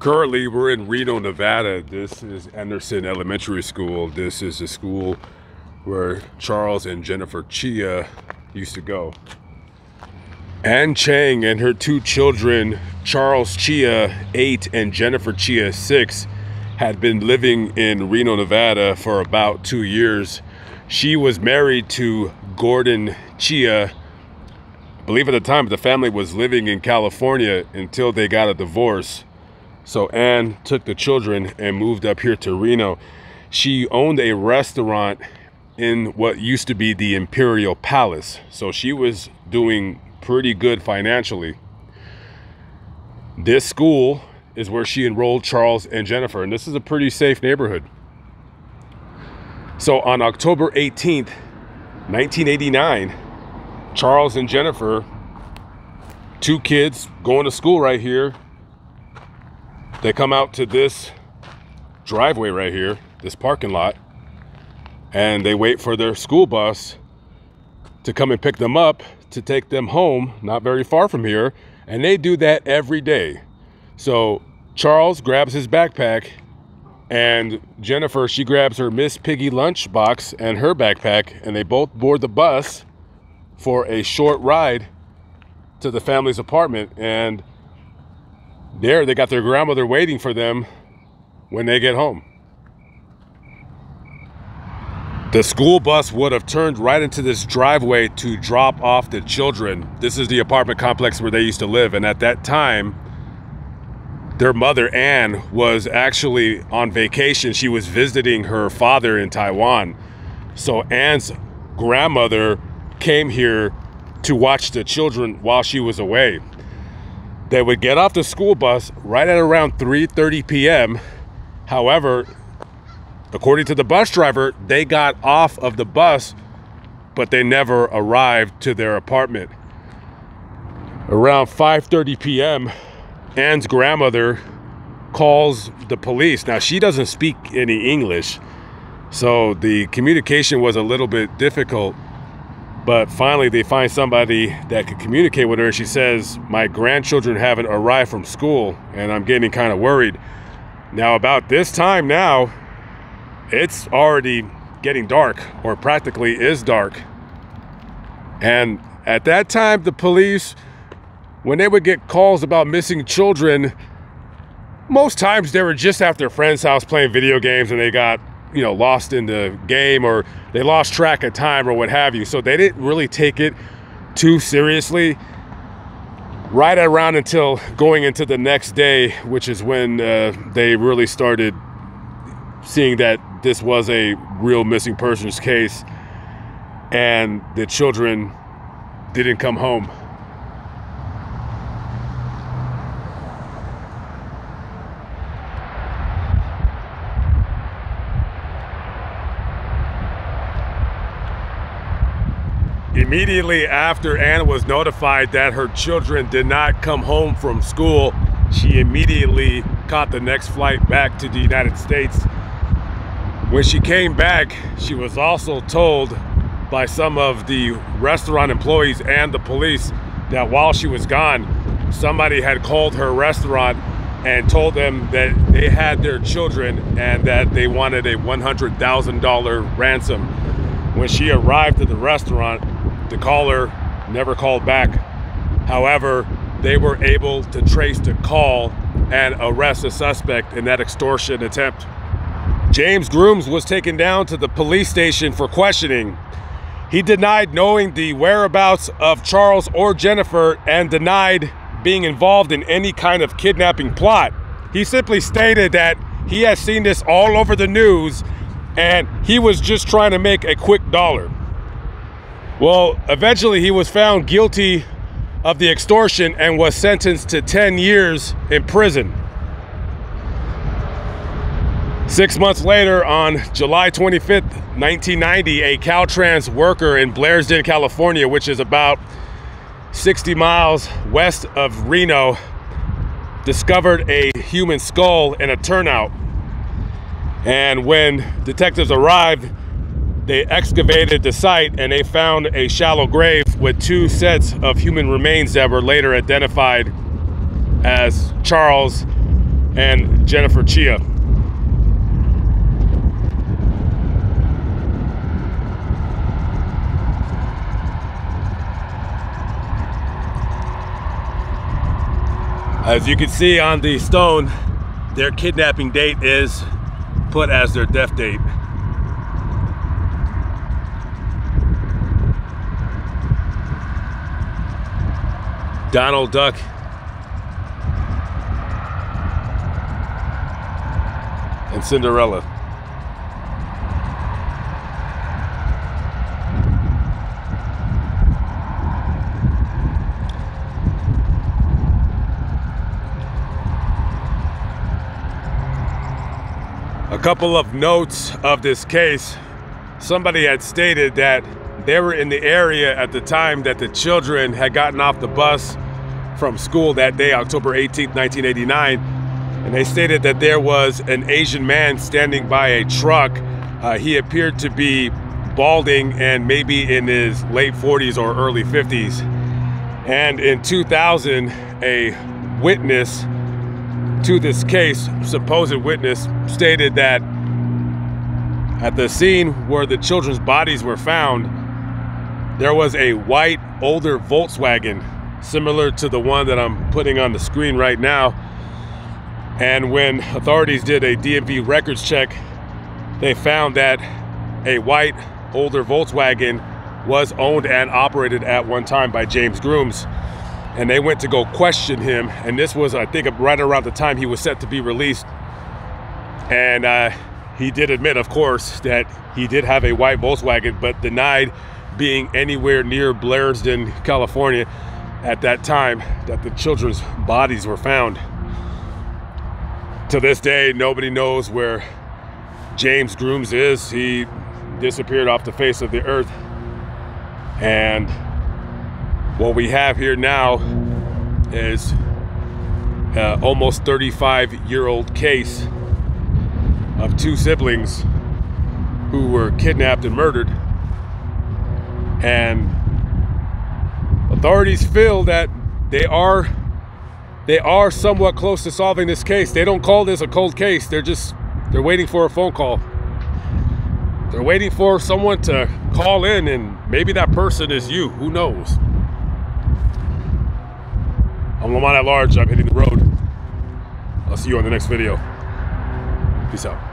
Currently, we're in Reno, Nevada. This is Anderson Elementary School. This is the school where Charles and Jennifer Chia used to go. Ann Chang and her two children, Charles Chia, 8, and Jennifer Chia, 6, had been living in Reno, Nevada for about two years. She was married to Gordon Chia. I believe at the time the family was living in California until they got a divorce. So Ann took the children and moved up here to Reno. She owned a restaurant in what used to be the Imperial Palace. So she was doing pretty good financially. This school is where she enrolled Charles and Jennifer, and this is a pretty safe neighborhood. So on October 18th, 1989, Charles and Jennifer, two kids going to school right here, they come out to this driveway right here, this parking lot, and they wait for their school bus to come and pick them up to take them home, not very far from here. And they do that every day. So Charles grabs his backpack, and Jennifer, she grabs her Miss Piggy lunchbox and her backpack, and they both board the bus for a short ride to the family's apartment. And there, they got their grandmother waiting for them when they get home. The school bus would have turned right into this driveway to drop off the children. This is the apartment complex where they used to live. And at that time, their mother, Anne, was actually on vacation. She was visiting her father in Taiwan. So Anne's grandmother came here to watch the children while she was away. They would get off the school bus right at around 3:30 p.m. However, According to the bus driver, they got off of the bus, but they never arrived to their apartment. Around 5:30 p.m., Ann's grandmother calls the police. Now she doesn't speak any English, so the communication was a little bit difficult. But finally, they find somebody that could communicate with her, and she says, "My grandchildren haven't arrived from school, and I'm getting kind of worried." Now, about this time now, it's already getting dark, or practically is dark. And at that time, the police, when they would get calls about missing children, most times they were just at their friend's house playing video games and they got, you know, lost in the game or they lost track of time or what have you. So they didn't really take it too seriously right around until going into the next day, which is when uh, they really started seeing that this was a real missing persons case and the children didn't come home. Immediately after Anna was notified that her children did not come home from school, she immediately caught the next flight back to the United States when she came back, she was also told by some of the restaurant employees and the police that while she was gone, somebody had called her restaurant and told them that they had their children and that they wanted a $100,000 ransom. When she arrived at the restaurant, the caller never called back. However, they were able to trace the call and arrest the suspect in that extortion attempt. James Grooms was taken down to the police station for questioning. He denied knowing the whereabouts of Charles or Jennifer and denied being involved in any kind of kidnapping plot. He simply stated that he has seen this all over the news and he was just trying to make a quick dollar. Well, eventually he was found guilty of the extortion and was sentenced to 10 years in prison. Six months later, on July 25th, 1990, a Caltrans worker in Blairsden, California, which is about 60 miles west of Reno, discovered a human skull in a turnout. And when detectives arrived, they excavated the site and they found a shallow grave with two sets of human remains that were later identified as Charles and Jennifer Chia. As you can see on the stone, their kidnapping date is put as their death date. Donald Duck. And Cinderella. A couple of notes of this case. Somebody had stated that they were in the area at the time that the children had gotten off the bus from school that day, October 18, 1989. And they stated that there was an Asian man standing by a truck. Uh, he appeared to be balding and maybe in his late 40s or early 50s. And in 2000, a witness to this case, supposed witness, stated that at the scene where the children's bodies were found, there was a white, older Volkswagen, similar to the one that I'm putting on the screen right now. And when authorities did a DMV records check, they found that a white, older Volkswagen was owned and operated at one time by James Grooms. And they went to go question him. And this was, I think, right around the time he was set to be released. And uh, he did admit, of course, that he did have a white Volkswagen, but denied being anywhere near Blairsden, California at that time that the children's bodies were found. To this day, nobody knows where James Grooms is. He disappeared off the face of the earth. And what we have here now is an almost 35 year old case of two siblings who were kidnapped and murdered and authorities feel that they are they are somewhat close to solving this case. They don't call this a cold case. They're just they're waiting for a phone call. They're waiting for someone to call in and maybe that person is you. Who knows? I'm Lamont at large. I'm hitting the road. I'll see you on the next video. Peace out.